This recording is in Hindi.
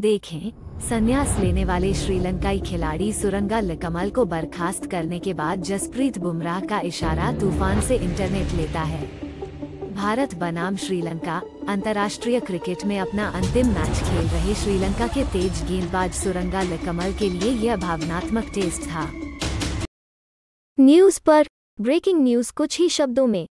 देखें, संन्यास लेने वाले श्रीलंकाई खिलाड़ी सुरंगा लकमल को बर्खास्त करने के बाद जसप्रीत बुमराह का इशारा तूफ़ान से इंटरनेट लेता है। भारत बनाम श्रीलंका, अंतर्राष्ट्रीय क्रिकेट में अपना अंतिम मैच खेल रहे श्रीलंका के तेज गेंदबाज सुरंगा लकमल के लिए यह भावनात्मक टेस्ट था। न्यूज़ पर, ब्रेकिंग न्यूज़ कुछ ही शब्दों में।